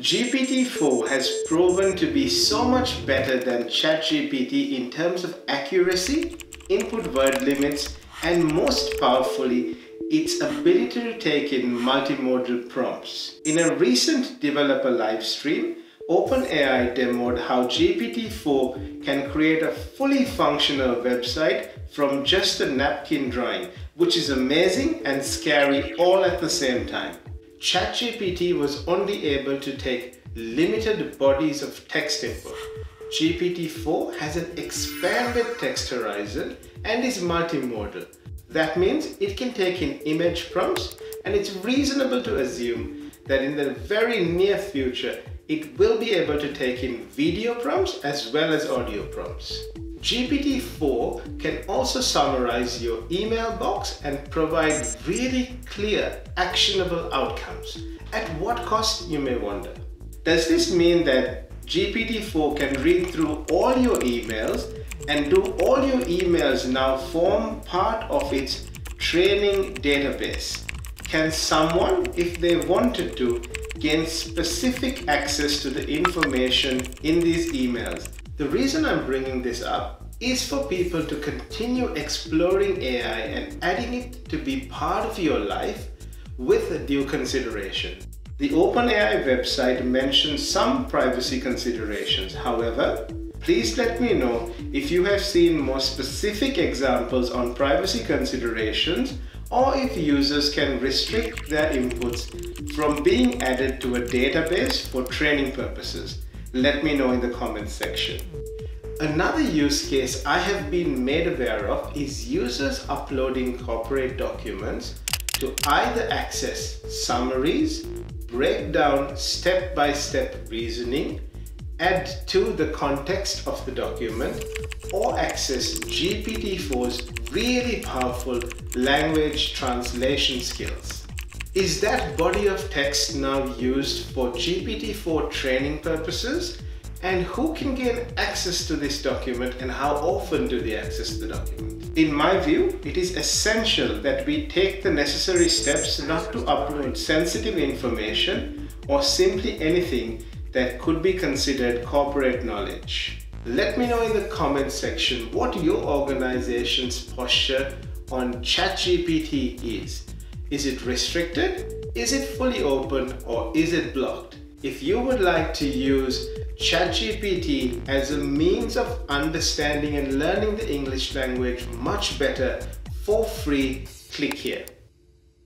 GPT-4 has proven to be so much better than ChatGPT in terms of accuracy, input word limits, and most powerfully, its ability to take in multimodal prompts. In a recent developer livestream, OpenAI demoed how GPT-4 can create a fully functional website from just a napkin drawing, which is amazing and scary all at the same time. ChatGPT was only able to take limited bodies of text input. GPT-4 has an expanded text horizon and is multimodal. That means it can take in image prompts and it's reasonable to assume that in the very near future it will be able to take in video prompts as well as audio prompts. GPT-4 can also summarize your email box and provide really clear, actionable outcomes. At what cost, you may wonder? Does this mean that GPT-4 can read through all your emails and do all your emails now form part of its training database? Can someone, if they wanted to, gain specific access to the information in these emails the reason I'm bringing this up is for people to continue exploring AI and adding it to be part of your life with due consideration. The OpenAI website mentions some privacy considerations. However, please let me know if you have seen more specific examples on privacy considerations or if users can restrict their inputs from being added to a database for training purposes let me know in the comments section. Another use case I have been made aware of is users uploading corporate documents to either access summaries, break down step-by-step -step reasoning, add to the context of the document, or access GPT-4's really powerful language translation skills. Is that body of text now used for GPT-4 training purposes? And who can gain access to this document and how often do they access the document? In my view, it is essential that we take the necessary steps not to upload sensitive information or simply anything that could be considered corporate knowledge. Let me know in the comment section what your organization's posture on ChatGPT is. Is it restricted? Is it fully open or is it blocked? If you would like to use ChatGPT as a means of understanding and learning the English language much better for free, click here.